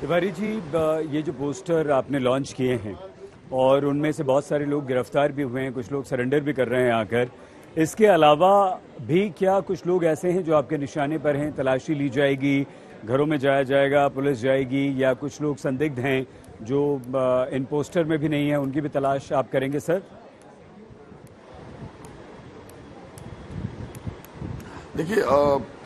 तिवारी जी ये जो पोस्टर आपने लॉन्च किए हैं, और उनमें से बहुत सारे लोग गिरफ़्तार भी हुए हैं, कुछ लोग सरेंडर भी कर रहे हैं आकर। इसके अलावा भी क्या कुछ लोग ऐसे हैं जो आपके निशाने पर हैं, तलाशी ली जाएगी, घरों में जाया जाएगा, पुलिस जाएगी, या कुछ लोग संदिग्ध हैं जो इन पोस्टर में भी नहीं है, उनकी भी तलाश आप करेंगे, सर? देखिए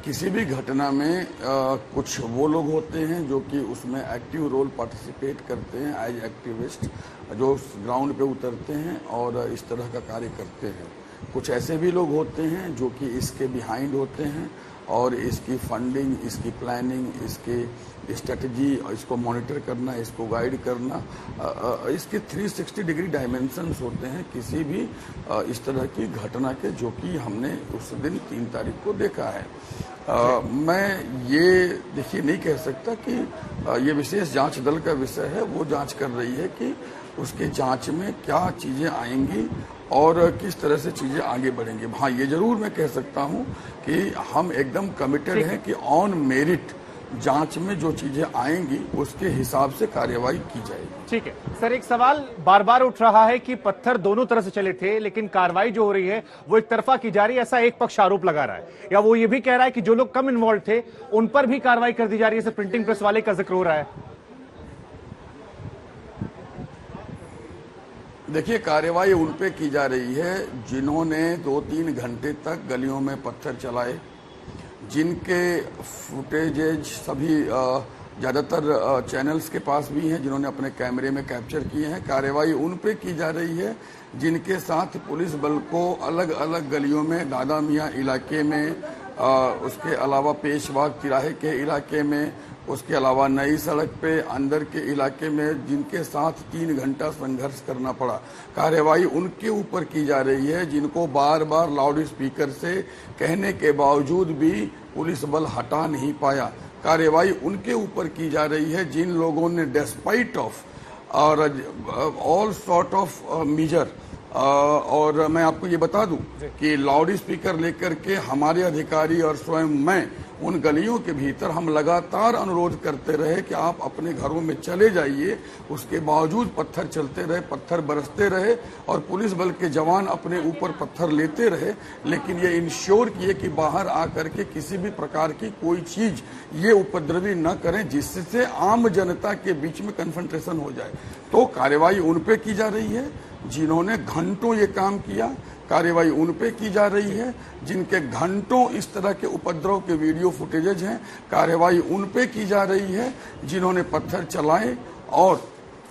किसी भी घटना में आ, कुछ वो लोग होते हैं जो कि उसमें एक्टिव रोल पार्टिसिपेट करते हैं एज एक्टिविस्ट जो ग्राउंड पे उतरते हैं और इस तरह का कार्य करते हैं। कुछ ऐसे भी लोग होते हैं जो कि इसके बिहाइंड होते हैं और इसकी फंडिंग इसकी प्लानिंग इसकी स्ट्रेटजी इसको मॉनिटर करना इसको गाइड करना इसके 360 डिग्री डायमेंशंस होते हैं किसी भी इस तरह की घटना के जो कि हमने उस दिन तीन तारीख को देखा है। आ, मैं ये देखिए नहीं कह सकता कि ये विशेष जाँच दल का विषय है वो जाँच कर रही है कि उसके जाँच में क्या चीज़ें आएँगी और किस तरह से चीज़ें आगे बढ़ेंगी? हाँ ये ज़रूर मैं कह सकता हूँ कि हम एकदम कमिटेड हैं। कि ऑन मेरिट जाँच में जो चीज़ें आएँगी उसके हिसाब से कार्यवाही की जाएगी। ठीक है। सर एक सवाल बार बार उठ रहा है कि पत्थर दोनों तरह से चले थे लेकिन कार्रवाई जो हो रही है वो एक तरफा की जा रही है ऐसा एक पक्ष आरोप लगा रहा है? या वो ये भी कह रहा है कि जो लोग कम इन्वॉल्व थे उन पर भी कार्रवाई कर दी जा रही है? प्रिंटिंग प्रेस वाले का ज़िक्र हो रहा है। देखिए कार्यवाही उन पे की जा रही है जिन्होंने दो तीन घंटे तक गलियों में पत्थर चलाए जिनके फुटेजेज सभी ज़्यादातर चैनल्स के पास भी हैं जिन्होंने अपने कैमरे में कैप्चर किए हैं। कार्यवाही उन पे की जा रही है जिनके साथ पुलिस बल को अलग अलग गलियों में दादा मियाँ इलाके में आ, उसके अलावा पेशवाग तिराहे के इलाके में उसके अलावा नई सड़क पे अंदर के इलाके में जिनके साथ तीन घंटा संघर्ष करना पड़ा कार्यवाही उनके ऊपर की जा रही है जिनको बार बार लाउड स्पीकर से कहने के बावजूद भी पुलिस बल हटा नहीं पाया। कार्यवाही उनके ऊपर की जा रही है जिन लोगों ने डेस्पाइट ऑफ़ और ऑल सॉर्ट ऑफ़ मीजर और मैं आपको ये बता दूँ कि लाउड स्पीकर लेकर के हमारे अधिकारी और स्वयं मैं उन गलियों के भीतर हम लगातार अनुरोध करते रहे कि आप अपने घरों में चले जाइए, उसके बावजूद पत्थर चलते रहे, पत्थर बरसते रहे और पुलिस बल के जवान अपने ऊपर पत्थर लेते रहे। लेकिन ये इंश्योर किए कि बाहर आकर के किसी भी प्रकार की कोई चीज़ ये उपद्रवी न करें, जिससे आम जनता के बीच में कन्फ्रंट्रेशन हो जाए। तो कार्यवाही उन पे की जा रही है, जिन्होंने घंटों ये काम किया कार्यवाही उन पे की जा रही है, जिनके घंटों इस तरह के उपद्रव के वीडियो फुटेजेज हैं। कार्यवाही उन पे की जा रही है, जिन्होंने पत्थर चलाए और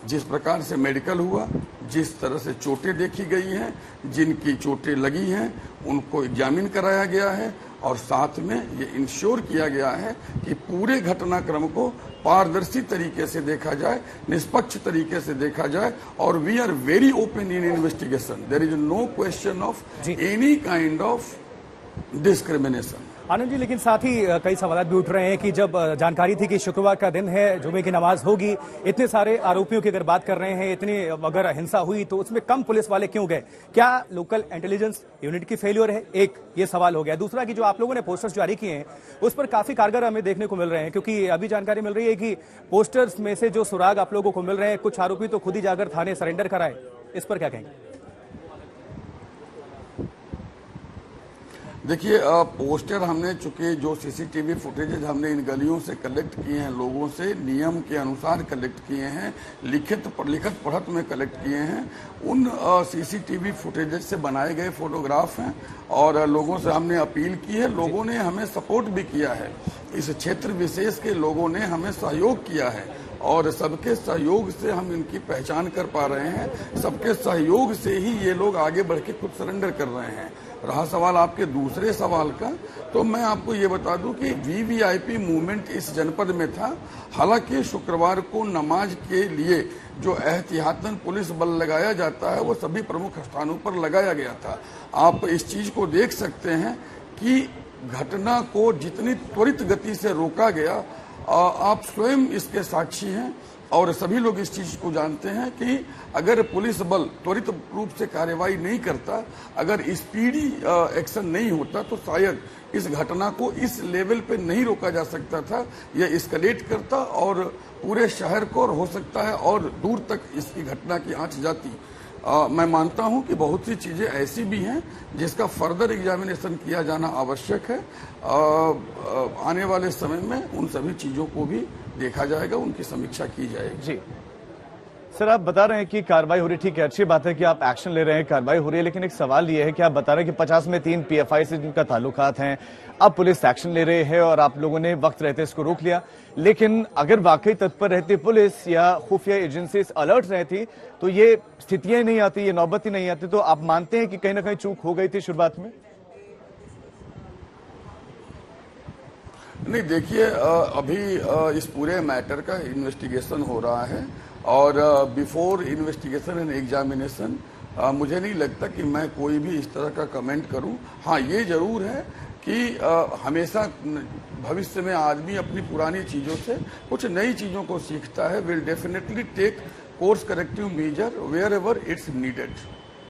जिस प्रकार से मेडिकल हुआ, जिस तरह से चोटें देखी गई हैं, जिनकी चोटें लगी हैं उनको एग्जामिन कराया गया है और साथ में ये इंश्योर किया गया है कि पूरे घटनाक्रम को पारदर्शी तरीके से देखा जाए निष्पक्ष तरीके से देखा जाए और we are very open in investigation there is no question of any kind of discrimination Anand ji, लेकिन साथ ही कई सवाल भी उठ रहे हैं कि जब जानकारी थी कि शुक्रवार का दिन है, जुमे की नमाज़ होगी, इतने सारे आरोपियों की अगर बात कर रहे हैं, इतनी अगर हिंसा हुई तो उसमें कम पुलिस वाले क्यों गए? क्या लोकल इंटेलिजेंस यूनिट की फेलियर है? एक, ये सवाल हो गया। दूसरा, कि जो आप लोगों ने पोस्टर्स जारी किए हैं, उस पर काफ़ी कारगर हमें देखने को मिल रहे हैं, क्योंकि अभी जानकारी मिल रही है कि पोस्टर्स में से जो सुराग आप लोगों को मिल रहे हैं, कुछ आरोपी तो खुद ही जाकर थाने सरेंडर कराए। इस पर क्या कहेंगे? देखिए पोस्टर हमने चुके, जो सीसीटीवी फुटेजेज हमने इन गलियों से कलेक्ट किए हैं, लोगों से नियम के अनुसार कलेक्ट किए हैं, लिखित लिखित पढ़त में कलेक्ट किए हैं। उन सीसीटीवी फुटेजेज से बनाए गए फोटोग्राफ हैं और लोगों से हमने अपील की है। लोगों ने हमें सपोर्ट भी किया है। इस क्षेत्र विशेष के लोगों ने हमें सहयोग किया है और सबके सहयोग से हम इनकी पहचान कर पा रहे हैं। सबके सहयोग से ही ये लोग आगे बढ़ के खुद सरेंडर कर रहे हैं। रहा सवाल आपके दूसरे सवाल का तो मैं आपको ये बता दूँ कि वीवीआईपी मूवमेंट इस जनपद में था। हालाँकि शुक्रवार को नमाज़ के लिए जो एहतियातन पुलिस बल लगाया जाता है, वो सभी प्रमुख स्थानों पर लगाया गया था। आप इस चीज़ को देख सकते हैं कि घटना को जितनी त्वरित गति से रोका गया आप स्वयं इसके साक्षी हैं। और सभी लोग इस चीज़ को जानते हैं कि अगर पुलिस बल त्वरित रूप से कार्यवाही नहीं करता अगर स्पीडी एक्शन नहीं होता तो शायद इस घटना को इस लेवल पे नहीं रोका जा सकता था यह स्कलेट करता और पूरे शहर को और हो सकता है और दूर तक इसकी घटना की आँच जाती। आ, मैं मानता हूँ कि बहुत सी चीज़ें ऐसी भी हैं जिसका फर्दर एग्जामिनेशन किया जाना आवश्यक है। आ, आ, आने वाले समय में उन सभी चीज़ों को भी देखा जाएगा, उनकी समीक्षा की जाएगी। जी। सर, आप बता रहे हैं कि कार्रवाई हो रही, ठीक है, अच्छी बात है कि आप एक्शन ले रहे हैं, कार्रवाई हो रही है, लेकिन एक सवाल ये है कि आप बता रहे हैं कि 50 में तीन पीएफआई से जिनका ताल्लुकात हैं, अब पुलिस एक्शन ले रहे हैं और आप लोगों ने वक्त रहते इसको रोक लिया। लेकिन अगर वाकई तत्पर रहती पुलिस या खुफिया एजेंसी अलर्ट रहती तो ये स्थितियाँ नहीं आती, ये नौबत ही नहीं आती तो आप मानते हैं कि कहीं ना कहीं चूक हो गई थी शुरुआत में? नहीं, देखिए अभी इस पूरे मैटर का इन्वेस्टिगेशन हो रहा है और बिफोर इन्वेस्टिगेशन एंड एग्जामिनेशन मुझे नहीं लगता कि मैं कोई भी इस तरह का कमेंट करूँ। हाँ ये ज़रूर है कि हमेशा भविष्य में आदमी अपनी पुरानी चीज़ों से कुछ नई चीज़ों को सीखता है will definitely take course corrective measure wherever it's needed